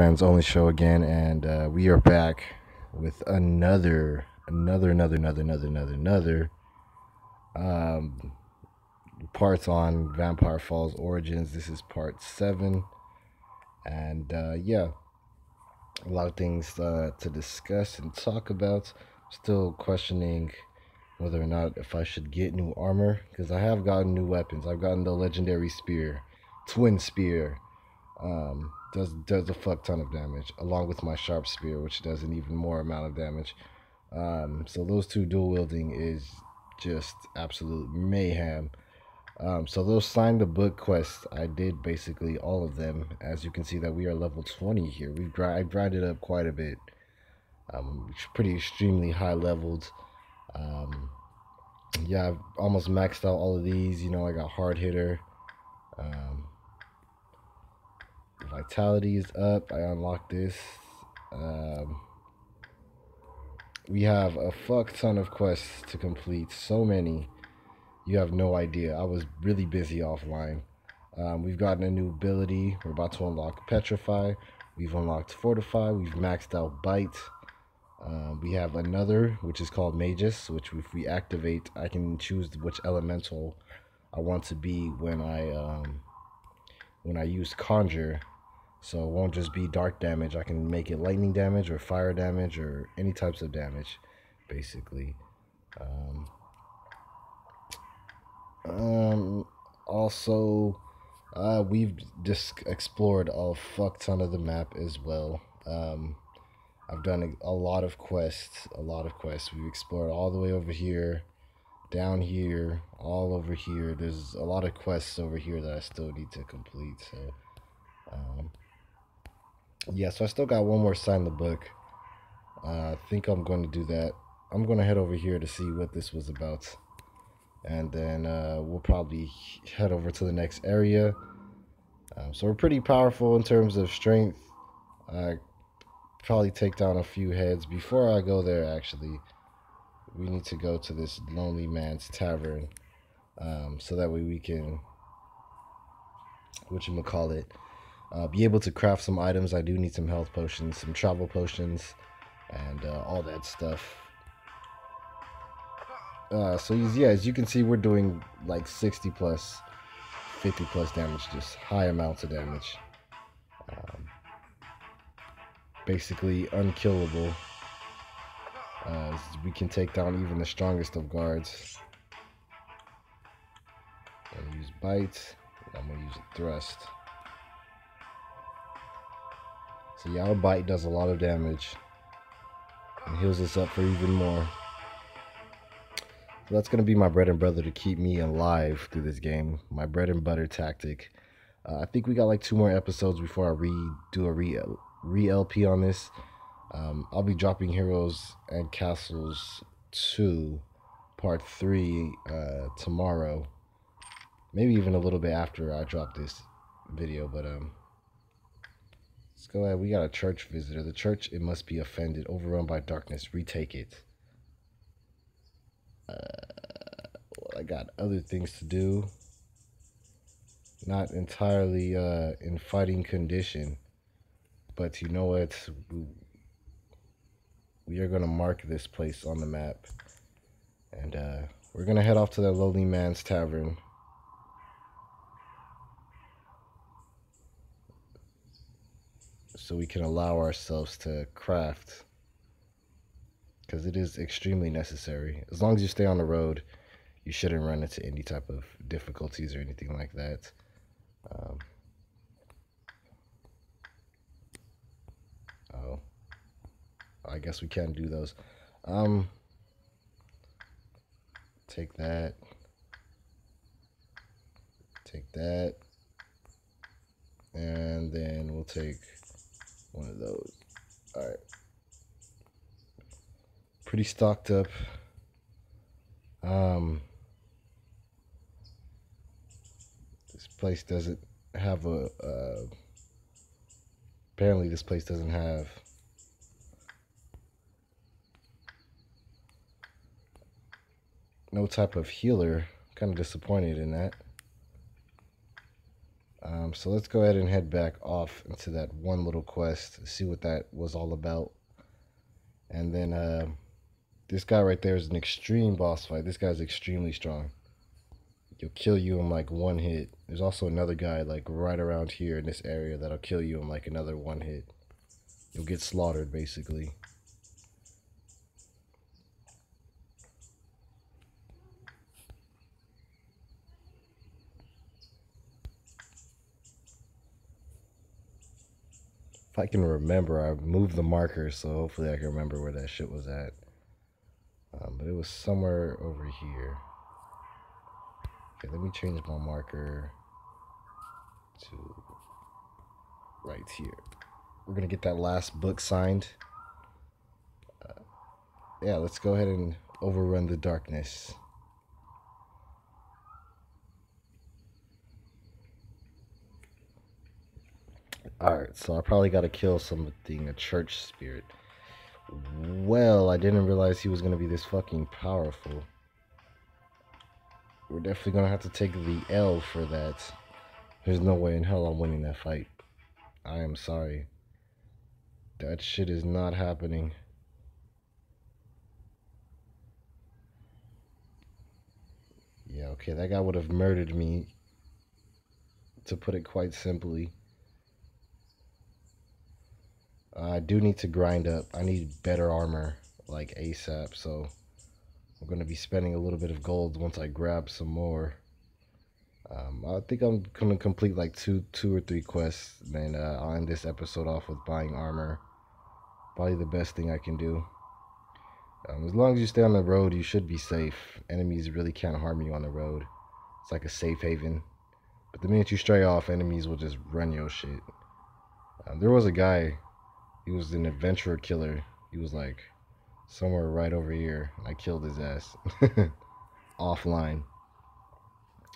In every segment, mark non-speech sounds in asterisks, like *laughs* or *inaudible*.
fans only show again, and uh, we are back with another, another, another, another, another, another, another um, parts on Vampire Falls Origins. This is part seven, and uh, yeah, a lot of things uh, to discuss and talk about. Still questioning whether or not if I should get new armor because I have gotten new weapons. I've gotten the legendary spear, twin spear. Um, does does a fuck ton of damage, along with my sharp spear, which does an even more amount of damage. Um, so those two dual wielding is just absolute mayhem. Um, so those sign the book quests, I did basically all of them. As you can see that we are level 20 here. We've grind, I grinded up quite a bit. Um, pretty extremely high leveled. Um, yeah, I've almost maxed out all of these. You know, I got hard hitter. Um, vitality is up. I unlocked this. Um, we have a fuck ton of quests to complete. So many. You have no idea. I was really busy offline. Um, we've gotten a new ability. We're about to unlock Petrify. We've unlocked Fortify. We've maxed out Bite. Um, we have another, which is called Magus, which if we activate, I can choose which elemental I want to be when I um, when I use Conjure. So it won't just be dark damage. I can make it lightning damage or fire damage or any types of damage, basically. Um, um, also, uh, we've just explored a fuck ton of the map as well. Um, I've done a, a lot of quests, a lot of quests. We've explored all the way over here, down here, all over here. There's a lot of quests over here that I still need to complete. So, um, yeah, so I still got one more sign the book. Uh, I think I'm going to do that. I'm going to head over here to see what this was about. And then uh, we'll probably head over to the next area. Um, so we're pretty powerful in terms of strength. I probably take down a few heads. Before I go there, actually, we need to go to this Lonely Man's Tavern. Um, so that way we can, what you call it, uh, be able to craft some items. I do need some health potions, some travel potions, and uh, all that stuff. Uh, so yeah, as you can see, we're doing like 60 plus, 50 plus damage, just high amounts of damage. Um, basically unkillable. Uh, we can take down even the strongest of guards. Gonna use bite. I'm gonna use thrust. So yeah, our bite does a lot of damage. And heals us up for even more. So that's going to be my bread and butter to keep me alive through this game. My bread and butter tactic. Uh, I think we got like two more episodes before I redo a re, re LP on this. Um, I'll be dropping Heroes and Castles 2 part 3 uh, tomorrow. Maybe even a little bit after I drop this video, but um Let's go ahead. We got a church visitor. The church, it must be offended, overrun by darkness. Retake it. Uh, well, I got other things to do. Not entirely uh, in fighting condition. But you know what? We are going to mark this place on the map. And uh, we're going to head off to the Lonely Man's Tavern. So we can allow ourselves to craft because it is extremely necessary. As long as you stay on the road, you shouldn't run into any type of difficulties or anything like that. Um, oh, I guess we can do those. Um, take that. Take that. And then we'll take one of those. All right. Pretty stocked up. Um, this place doesn't have a. Uh, apparently, this place doesn't have. No type of healer. Kind of disappointed in that. Um, so let's go ahead and head back off into that one little quest, see what that was all about. And then uh, this guy right there is an extreme boss fight. This guy's extremely strong. He'll kill you in like one hit. There's also another guy like right around here in this area that'll kill you in like another one hit. You'll get slaughtered basically. I can remember, I moved the marker, so hopefully I can remember where that shit was at. Um, but it was somewhere over here. Okay, let me change my marker to right here. We're gonna get that last book signed. Uh, yeah, let's go ahead and overrun the darkness. Alright, so I probably got to kill something, a church spirit. Well, I didn't realize he was to be this fucking powerful. We're definitely to have to take the L for that. There's no way in hell I'm winning that fight. I am sorry. That shit is not happening. Yeah, okay, that guy would have murdered me, to put it quite simply. I do need to grind up. I need better armor, like ASAP, so I'm going to be spending a little bit of gold once I grab some more. Um, I think I'm going to complete like two two or three quests, then uh, I'll end this episode off with buying armor. Probably the best thing I can do. Um, as long as you stay on the road, you should be safe. Enemies really can't harm you on the road. It's like a safe haven. But the minute you stray off, enemies will just run your shit. Um, there was a guy he was an adventurer killer. He was like somewhere right over here. I killed his ass *laughs* offline.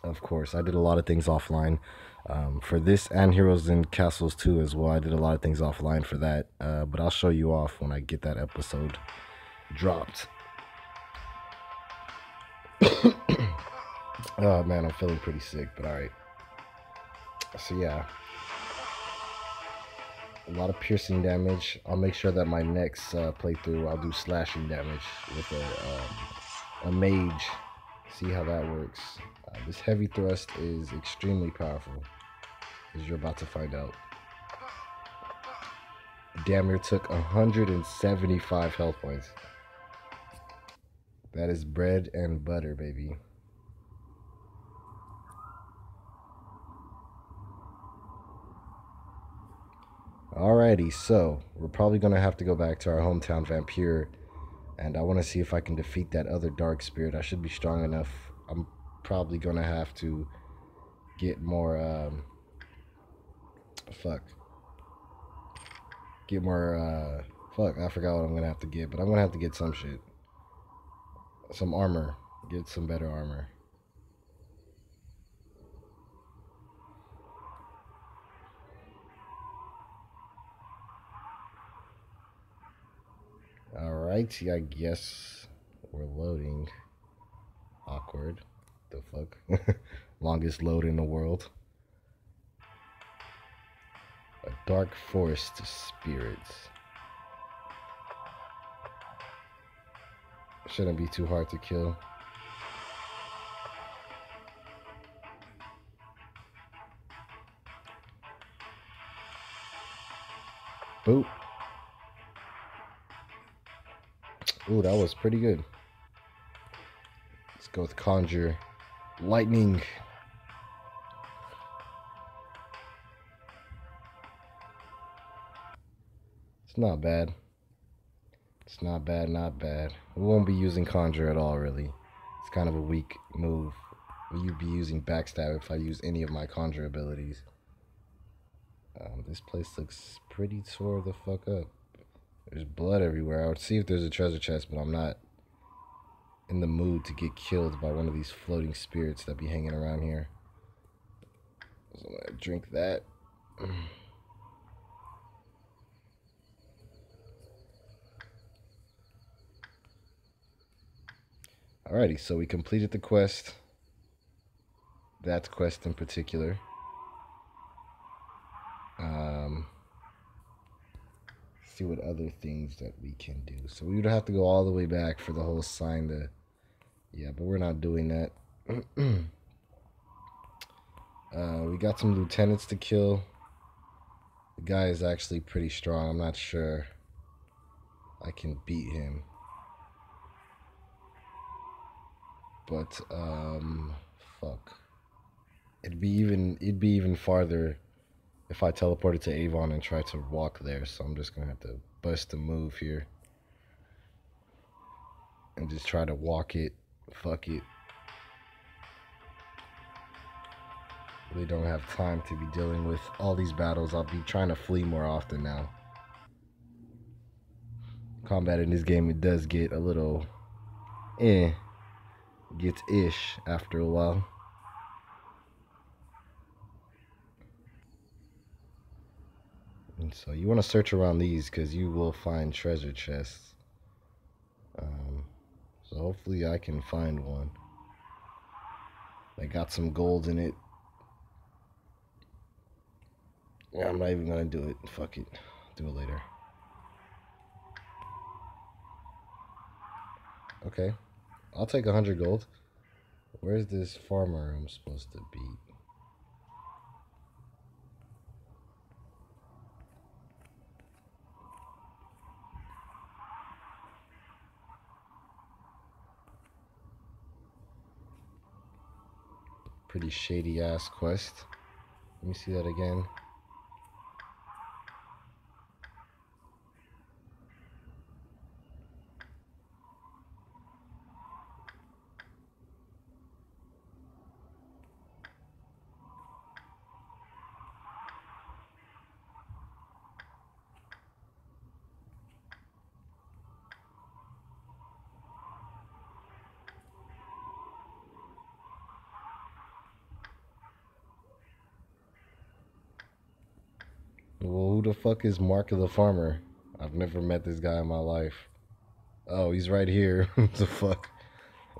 Of course, I did a lot of things offline um, for this and Heroes and Castles 2 as well. I did a lot of things offline for that, uh, but I'll show you off when I get that episode dropped. *coughs* oh man, I'm feeling pretty sick, but all right. So yeah, a lot of piercing damage. I'll make sure that my next uh, playthrough I'll do slashing damage with a, um, a mage. See how that works. Uh, this heavy thrust is extremely powerful, as you're about to find out. Damn took 175 health points. That is bread and butter, baby. Alrighty, so we're probably going to have to go back to our hometown Vampire. And I want to see if I can defeat that other dark spirit. I should be strong enough. I'm probably going to have to get more... Um, fuck. Get more... Uh, fuck, I forgot what I'm going to have to get. But I'm going to have to get some shit. Some armor. Get some better armor. I guess we're loading. Awkward. The fuck? *laughs* Longest load in the world. A dark forest spirit. Shouldn't be too hard to kill. Boop. Ooh, that was pretty good. Let's go with Conjure. Lightning. It's not bad. It's not bad, not bad. We won't be using Conjure at all, really. It's kind of a weak move. You'd be using Backstab if I use any of my Conjure abilities. Um, this place looks pretty tore the fuck up. There's blood everywhere. I would see if there's a treasure chest, but I'm not in the mood to get killed by one of these floating spirits that be hanging around here. So I'm gonna drink that. Alrighty, so we completed the quest. That quest in particular. See what other things that we can do. So we would have to go all the way back for the whole sign to yeah, but we're not doing that. *clears throat* uh, we got some lieutenants to kill. The guy is actually pretty strong. I'm not sure I can beat him. But um fuck. It'd be even it'd be even farther if I teleported to Avon and tried to walk there, so I'm just gonna have to bust a move here. And just try to walk it. Fuck it. Really don't have time to be dealing with all these battles. I'll be trying to flee more often now. Combat in this game, it does get a little eh. Gets ish after a while. And so you want to search around these because you will find treasure chests. Um, so hopefully I can find one. I got some gold in it. Yeah, I'm not even gonna do it. Fuck it. Do it later. Okay. I'll take a hundred gold. Where's this farmer I'm supposed to beat? Pretty shady ass quest. Let me see that again. Well, who the fuck is Mark the Farmer? I've never met this guy in my life. Oh, he's right here. *laughs* what the fuck?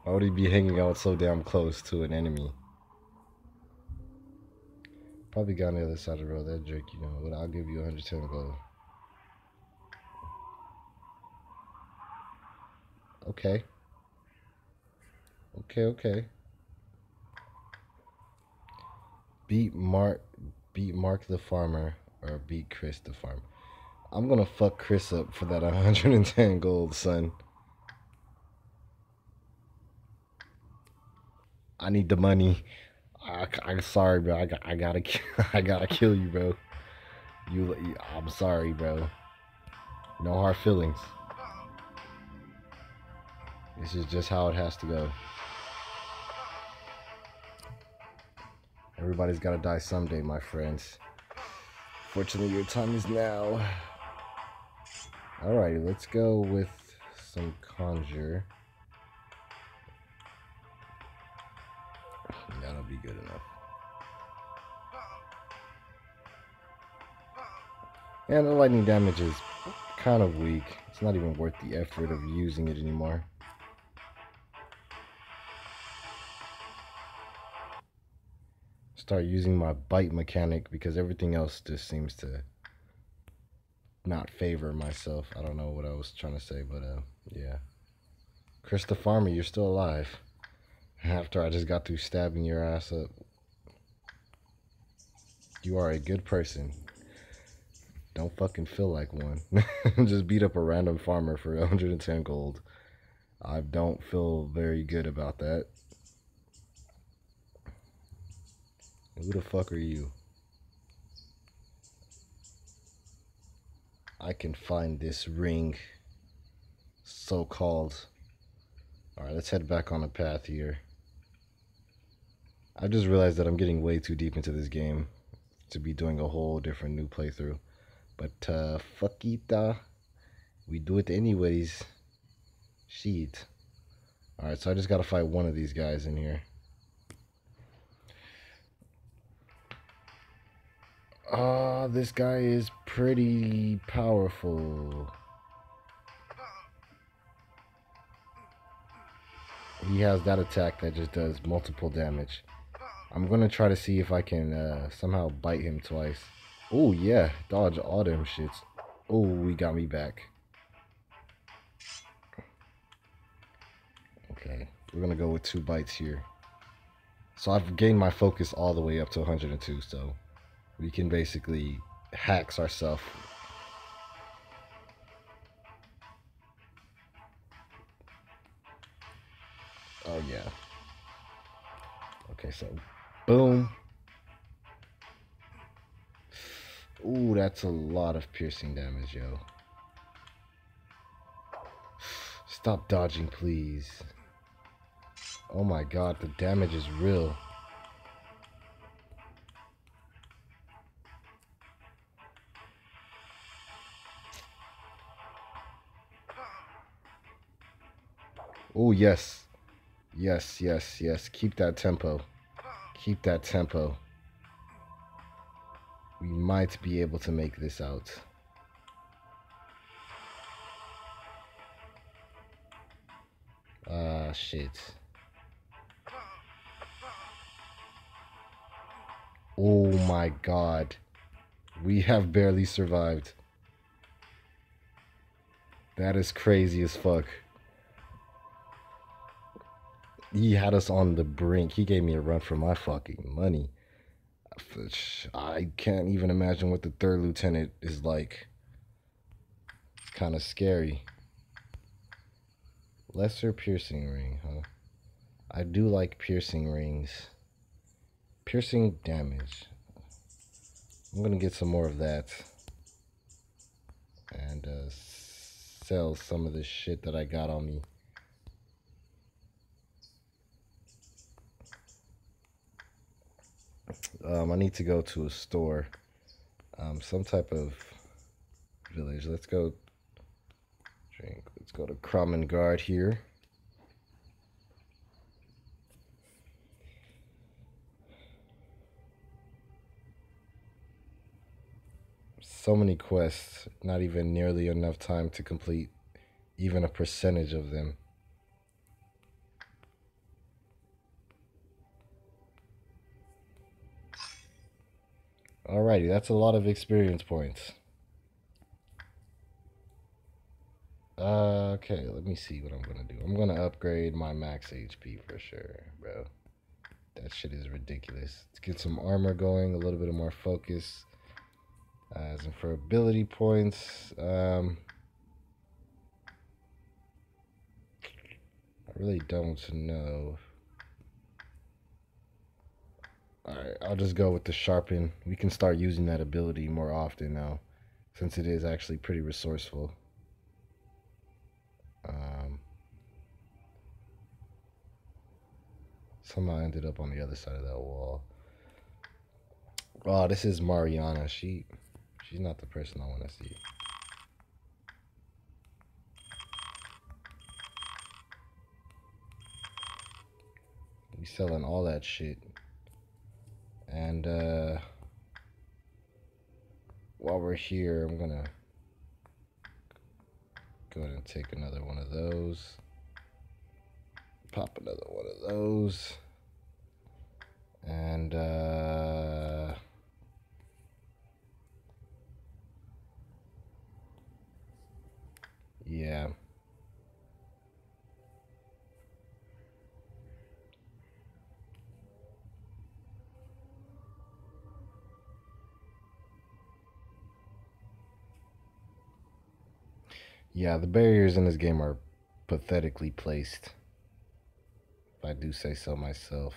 Why would he be hanging out so damn close to an enemy? Probably got on the other side of the road. That jerk, you know. But I'll give you 110 gold. Okay. Okay, okay. Beat Mark beat Mark the farmer or beat Chris the farm. I'm gonna fuck Chris up for that *laughs* 110 gold, son. I need the money. I, am sorry, bro. I, I gotta, *laughs* I gotta kill you, bro. You, I'm sorry, bro. No hard feelings. This is just how it has to go. Everybody's gotta die someday, my friends. Fortunately, your time is now. Alrighty, let's go with some conjure. That'll be good enough. And the lightning damage is kind of weak. It's not even worth the effort of using it anymore. Start using my bite mechanic because everything else just seems to not favor myself. I don't know what I was trying to say, but uh, yeah. Chris the Farmer, you're still alive. *laughs* After I just got through stabbing your ass up. You are a good person. Don't fucking feel like one. *laughs* just beat up a random farmer for 110 gold. I don't feel very good about that. Who the fuck are you? I can find this ring. So called. Alright, let's head back on the path here. I just realized that I'm getting way too deep into this game to be doing a whole different new playthrough. But uh fuck it, uh, we do it anyways. Shit. Alright, so I just gotta fight one of these guys in here. Ah, uh, this guy is pretty powerful. He has that attack that just does multiple damage. I'm gonna try to see if I can uh, somehow bite him twice. Oh yeah, dodge all them shits. Oh, he got me back. Okay, we're gonna go with two bites here. So I've gained my focus all the way up to 102, so we can basically hacks ourselves. Oh yeah. Okay, so boom. Ooh, that's a lot of piercing damage, yo. Stop dodging, please. Oh my god, the damage is real. Oh, yes. Yes, yes, yes. Keep that tempo. Keep that tempo. We might be able to make this out. Ah, shit. Oh my god. We have barely survived. That is crazy as fuck. He had us on the brink. He gave me a run for my fucking money. I can't even imagine what the third lieutenant is like. It's kind of scary. Lesser piercing ring, huh? I do like piercing rings. Piercing damage. I'm gonna get some more of that. And uh, sell some of the shit that I got on me. Um, I need to go to a store. Um, some type of village. Let's go drink. Let's go to Kromengard here. So many quests, not even nearly enough time to complete even a percentage of them. Alrighty, that's a lot of experience points. Uh, okay, let me see what I'm gonna do. I'm gonna upgrade my max HP for sure, bro. That shit is ridiculous. Let's get some armor going, a little bit of more focus. As and for ability points, um, I really don't know. Alright, I'll just go with the sharpen. We can start using that ability more often now, since it is actually pretty resourceful. Um, somehow I ended up on the other side of that wall. Oh, this is Mariana. She, she's not the person I want to see. We selling all that shit. And uh, while we're here, I'm gonna go ahead and take another one of those. Pop another one of those. And uh, Yeah, the barriers in this game are pathetically placed. If I do say so myself.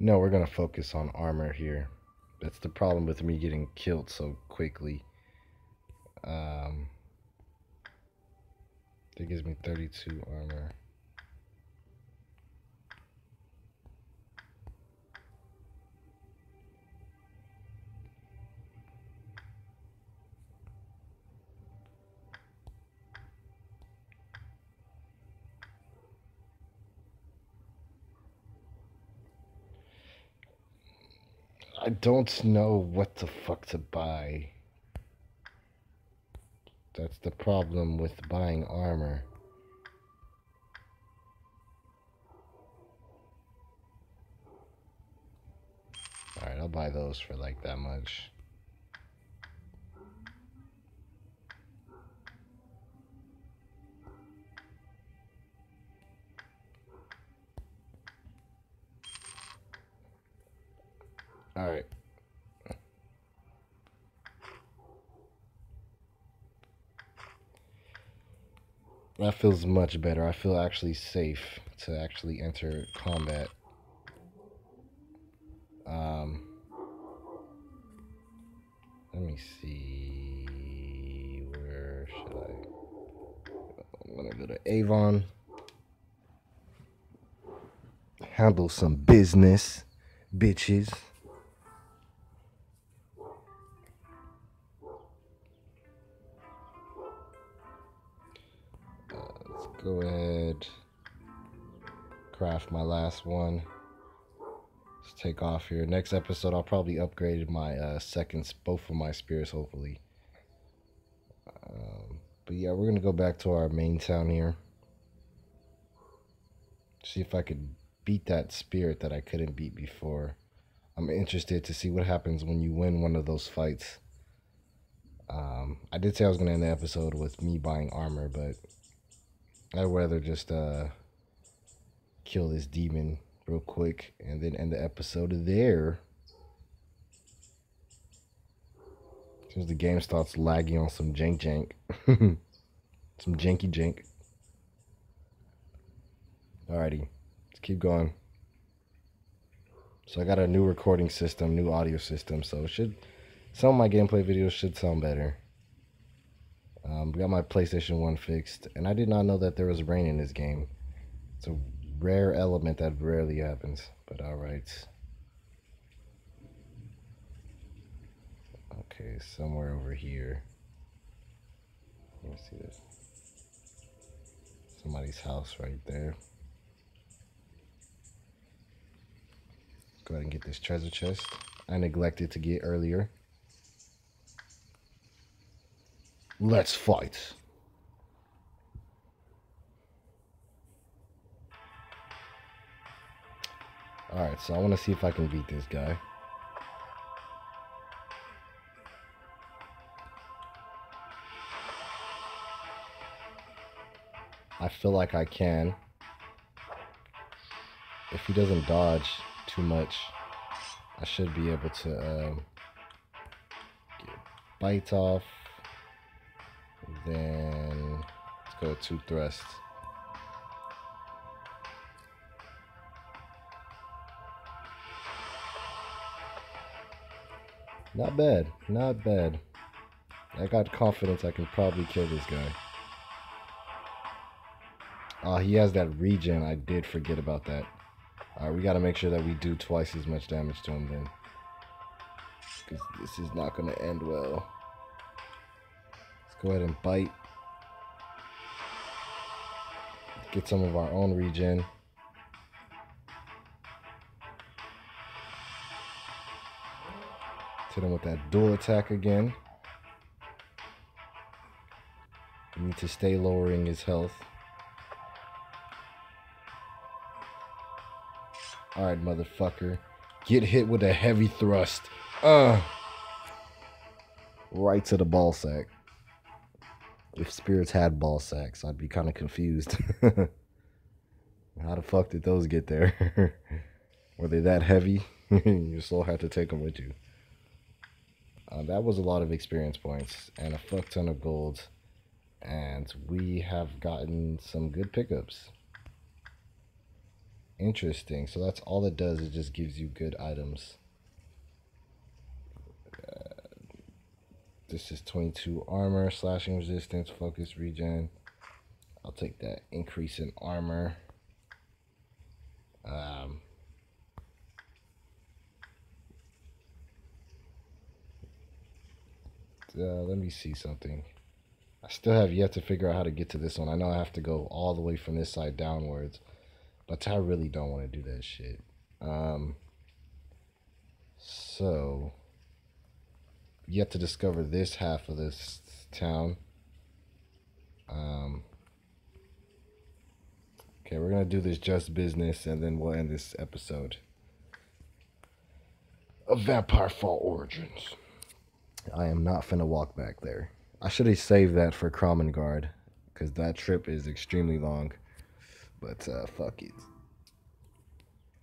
No, we're going to focus on armor here. That's the problem with me getting killed so quickly. Um, that gives me 32 armor. Don't know what the fuck to buy. That's the problem with buying armor. Alright, I'll buy those for like that much. Alright. That feels much better. I feel actually safe to actually enter combat. Um, let me see. Where should I? I'm gonna go to Avon. Handle some business, bitches. Craft my last one. Let's take off here. Next episode, I'll probably upgrade my uh, seconds, both of my spears, hopefully. Um, but yeah, we're going to go back to our main town here. See if I could beat that spirit that I couldn't beat before. I'm interested to see what happens when you win one of those fights. Um, I did say I was going to end the episode with me buying armor, but I'd rather just uh, kill this demon real quick and then end the episode there. Since the game starts lagging on some jank jank. *laughs* some janky jank. Alrighty, let's keep going. So I got a new recording system, new audio system, so it should some of my gameplay videos should sound better. Um, got my PlayStation 1 fixed, and I did not know that there was rain in this game. It's a rare element that rarely happens, but alright. Okay, somewhere over here. Let me see this. Somebody's house right there. Go ahead and get this treasure chest. I neglected to get earlier. Let's fight. Alright, so I want to see if I can beat this guy. I feel like I can. If he doesn't dodge too much, I should be able to uh, get bite off. Then let's go two thrusts. Not bad, not bad. I got confidence I can probably kill this guy. Oh, he has that regen. I did forget about that. Alright, we gotta make sure that we do twice as much damage to him then. Because this is not gonna end well. Let's go ahead and bite. Get some of our own regen. Hit him with that dual attack again. We need to stay lowering his health. Alright, motherfucker. Get hit with a heavy thrust. Uh. Right to the ball sack if spirits had ball sacks, I'd be kind of confused. *laughs* How the fuck did those get there? *laughs* Were they that heavy? *laughs* you still had to take them with you. Uh, that was a lot of experience points and a fuck ton of gold. And we have gotten some good pickups. Interesting. So that's all it does. It just gives you good items. This is 22 armor, slashing resistance, focus regen. I'll take that increase in armor. Um, uh, let me see something. I still have yet to figure out how to get to this one. I know I have to go all the way from this side downwards, but I really don't want to do that shit. Um, so, yet to discover this half of this town. Um, okay, we're gonna do this just business, and then we'll end this episode of Vampire Fall Origins. I am not finna walk back there. I should have saved that for Kromengard, because that trip is extremely long. But uh, fuck it.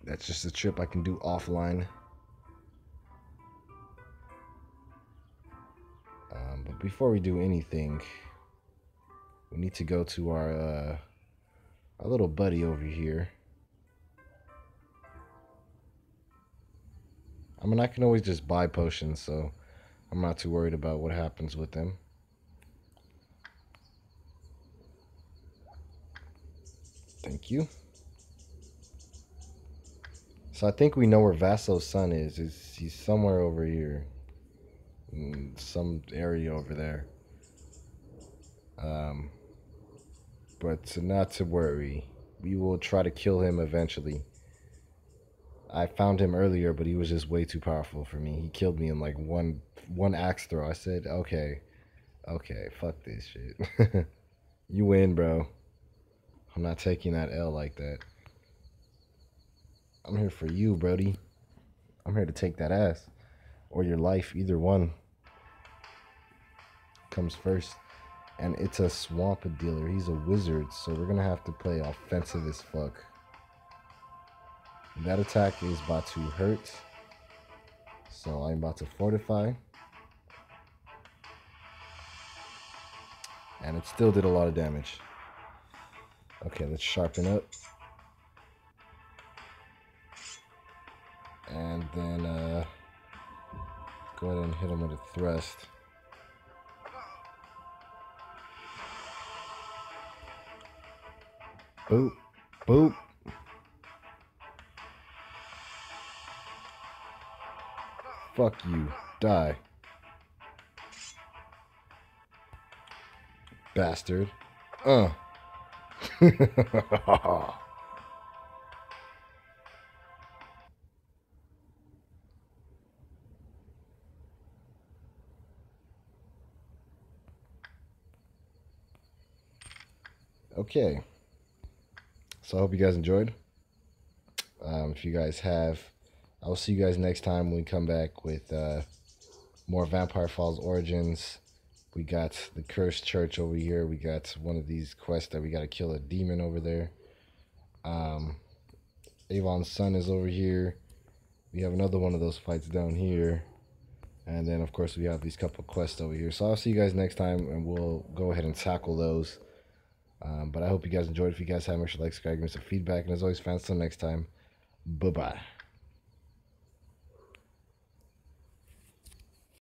That's just a trip I can do offline. Um, but before we do anything, we need to go to our uh, our little buddy over here. I mean, I can always just buy potions, so I'm not too worried about what happens with them. Thank you. So I think we know where Vasso's son is. He's, he's somewhere over here. In some area over there. Um, but not to worry. We will try to kill him eventually. I found him earlier, but he was just way too powerful for me. He killed me in like one one axe throw. I said, okay, okay, fuck this shit. *laughs* you win, bro. I'm not taking that L like that. I'm here for you, Brody. I'm here to take that ass. Or your life, either one comes first. And it's a swamp dealer. He's a wizard, so we're gonna have to play offensive as fuck. That attack is about to hurt. So I'm about to fortify. And it still did a lot of damage. Okay, let's sharpen up. And then uh, go ahead and hit him with a thrust. Boop, boop. Fuck you. Die. Bastard. Uh. *laughs* okay. So I hope you guys enjoyed. Um, if you guys have, I will see you guys next time when we come back with uh, more Vampire Falls Origins. We got the Cursed Church over here. We got one of these quests that we got to kill a demon over there. Um, Avon's son is over here. We have another one of those fights down here. And then, of course, we have these couple quests over here. So I'll see you guys next time, and we'll go ahead and tackle those. Um, but I hope you guys enjoyed. If you guys have, make sure to like, subscribe, give me some feedback. And as always, fans, until next time, bye-bye.